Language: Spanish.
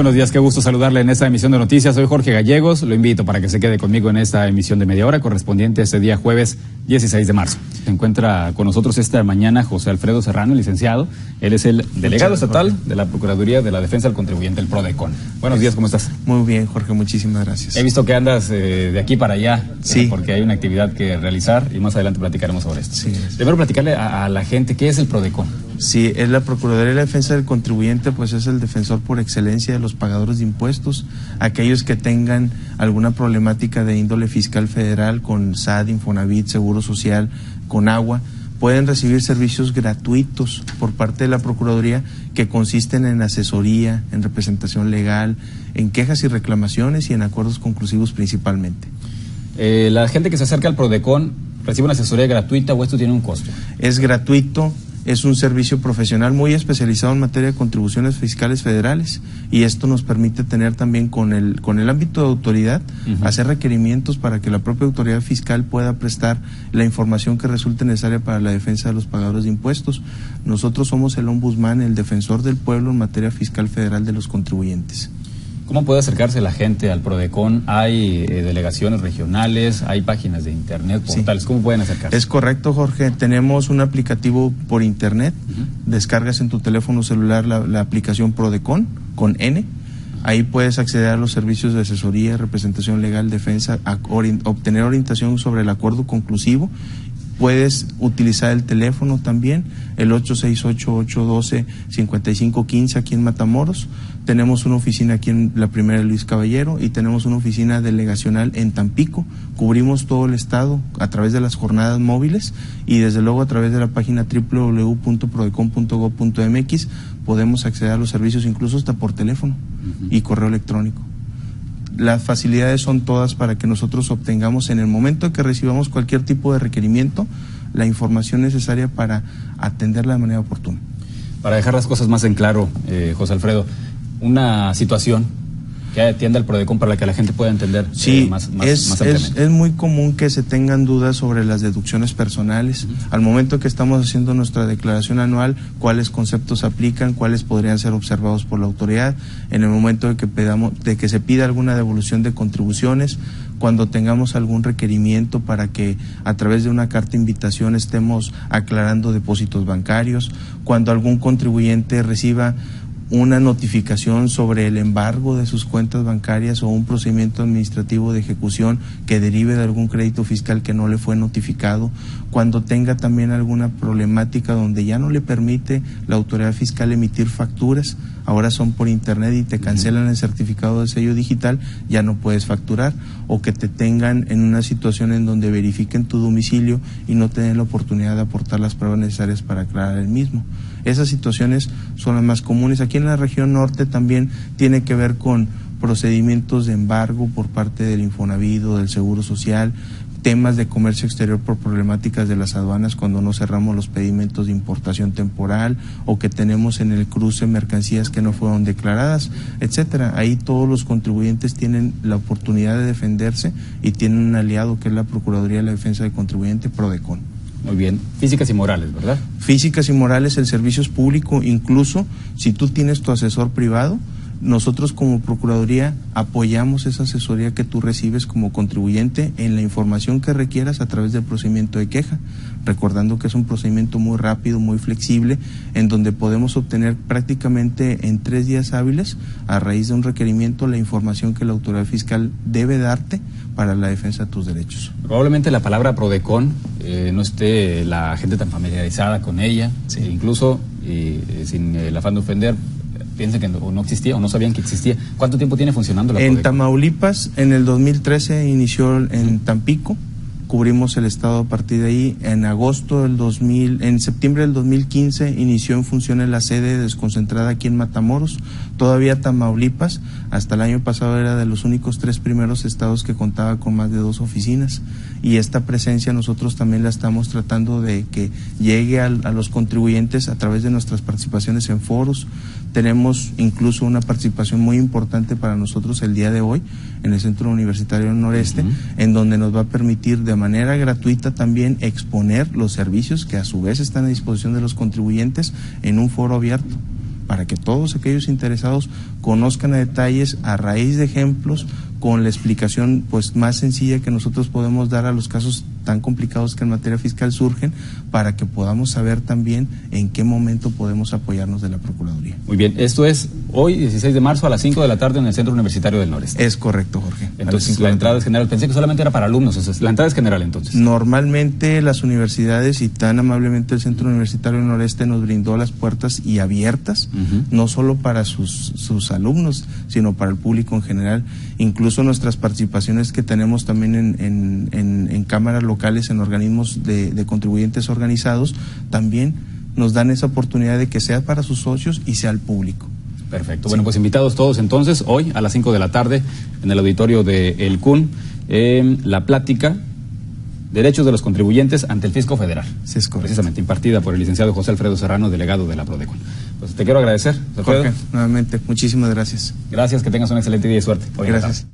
buenos días, qué gusto saludarle en esta emisión de noticias. Soy Jorge Gallegos, lo invito para que se quede conmigo en esta emisión de media hora correspondiente a este día jueves 16 de marzo. Se encuentra con nosotros esta mañana José Alfredo Serrano, licenciado. Él es el delegado estatal de la Procuraduría de la Defensa del Contribuyente, el PRODECON. Buenos días, ¿cómo estás? Muy bien, Jorge, muchísimas gracias. He visto que andas eh, de aquí para allá, sí. porque hay una actividad que realizar y más adelante platicaremos sobre esto. Sí. Primero platicarle a, a la gente qué es el PRODECON. Sí, es la Procuraduría de la Defensa del Contribuyente, pues es el defensor por excelencia de los pagadores de impuestos, aquellos que tengan alguna problemática de índole fiscal federal con SAT, Infonavit, Seguro Social, con agua, pueden recibir servicios gratuitos por parte de la Procuraduría que consisten en asesoría, en representación legal, en quejas y reclamaciones y en acuerdos conclusivos principalmente. Eh, la gente que se acerca al PRODECON recibe una asesoría gratuita o esto tiene un costo. Es gratuito, es un servicio profesional muy especializado en materia de contribuciones fiscales federales y esto nos permite tener también con el, con el ámbito de autoridad, uh -huh. hacer requerimientos para que la propia autoridad fiscal pueda prestar la información que resulte necesaria para la defensa de los pagadores de impuestos. Nosotros somos el ombudsman, el defensor del pueblo en materia fiscal federal de los contribuyentes. ¿Cómo puede acercarse la gente al PRODECON? ¿Hay eh, delegaciones regionales? ¿Hay páginas de internet, portales? Sí. ¿Cómo pueden acercarse? Es correcto, Jorge. Tenemos un aplicativo por internet. Uh -huh. Descargas en tu teléfono celular la, la, aplicación PRODECON con N. Ahí puedes acceder a los servicios de asesoría, representación legal, defensa, orient obtener orientación sobre el acuerdo conclusivo puedes utilizar el teléfono también, el 868-812-5515 aquí en Matamoros. Tenemos una oficina aquí en la primera Luis Caballero y tenemos una oficina delegacional en Tampico. Cubrimos todo el estado a través de las jornadas móviles y desde luego a través de la página www.prodecon.gov.mx podemos acceder a los servicios incluso hasta por teléfono y correo electrónico las facilidades son todas para que nosotros obtengamos en el momento que recibamos cualquier tipo de requerimiento la información necesaria para atenderla de manera oportuna. Para dejar las cosas más en claro, eh, José Alfredo, una situación que atienda el PRODECON para que la gente pueda entender sí, eh, más, más, es, más es, es, muy común que se tengan dudas sobre las deducciones personales. Uh -huh. Al momento que estamos haciendo nuestra declaración anual, cuáles conceptos aplican, cuáles podrían ser observados por la autoridad, en el momento de que, pedamos, de que se pida alguna devolución de contribuciones, cuando tengamos algún requerimiento para que a través de una carta de invitación estemos aclarando depósitos bancarios, cuando algún contribuyente reciba una notificación sobre el embargo de sus cuentas bancarias o un procedimiento administrativo de ejecución que derive de algún crédito fiscal que no le fue notificado, cuando tenga también alguna problemática donde ya no le permite la autoridad fiscal emitir facturas, ahora son por internet y te cancelan el certificado de sello digital, ya no puedes facturar, o que te tengan en una situación en donde verifiquen tu domicilio y no te den la oportunidad de aportar las pruebas necesarias para aclarar el mismo. Esas situaciones son las más comunes. Aquí en la región norte también tiene que ver con procedimientos de embargo por parte del Infonavido, del Seguro Social, temas de comercio exterior por problemáticas de las aduanas cuando no cerramos los pedimentos de importación temporal o que tenemos en el cruce mercancías que no fueron declaradas, etcétera. Ahí todos los contribuyentes tienen la oportunidad de defenderse y tienen un aliado que es la Procuraduría de la Defensa del Contribuyente, PRODECON. Muy bien. Físicas y morales, ¿verdad? Físicas y morales, el servicio es público, incluso si tú tienes tu asesor privado, nosotros como Procuraduría apoyamos esa asesoría que tú recibes como contribuyente en la información que requieras a través del procedimiento de queja, recordando que es un procedimiento muy rápido, muy flexible, en donde podemos obtener prácticamente en tres días hábiles, a raíz de un requerimiento, la información que la autoridad fiscal debe darte para la defensa de tus derechos. Probablemente la palabra PRODECON eh, no esté la gente tan familiarizada con ella, sí. e incluso, y, sin el afán de ofender, piensan que no, no, existía o no sabían que existía. ¿Cuánto tiempo tiene funcionando la En Prodecon? Tamaulipas, en el 2013 inició en Tampico, cubrimos el estado a partir de ahí. En agosto del 2000, en septiembre del 2015 inició en funciones la sede desconcentrada aquí en Matamoros. Todavía Tamaulipas, hasta el año pasado era de los únicos tres primeros estados que contaba con más de dos oficinas. Y esta presencia nosotros también la estamos tratando de que llegue a, a los contribuyentes a través de nuestras participaciones en foros. Tenemos incluso una participación muy importante para nosotros el día de hoy en el Centro Universitario Noreste, uh -huh. en donde nos va a permitir de manera gratuita también exponer los servicios que a su vez están a disposición de los contribuyentes en un foro abierto para que todos aquellos interesados conozcan a detalles a raíz de ejemplos con la explicación pues más sencilla que nosotros podemos dar a los casos tan complicados que en materia fiscal surgen para que podamos saber también en qué momento podemos apoyarnos de la Procuraduría. Muy bien, esto es hoy 16 de marzo a las 5 de la tarde en el Centro Universitario del Noreste. Es correcto, Jorge. Entonces la entrada es general, pensé que solamente era para alumnos, la entrada es general entonces. Normalmente las universidades y tan amablemente el Centro Universitario del Noreste nos brindó las puertas y abiertas, no solo para sus, sus alumnos, sino para el público en general, incluso incluso nuestras participaciones que tenemos también en, cámaras locales, en organismos de, contribuyentes organizados, también nos dan esa oportunidad de que sea para sus socios y sea al público. Perfecto. Bueno, pues invitados todos entonces, hoy a las 5 de la tarde, en el auditorio de El CUN, la plática Derechos de los contribuyentes ante el Fisco Federal. Sí, es Precisamente impartida por el licenciado José Alfredo Serrano, delegado de la Prodecon. Pues te quiero agradecer. Jorge, nuevamente, muchísimas gracias. Gracias, que tengas un excelente día y suerte. gracias.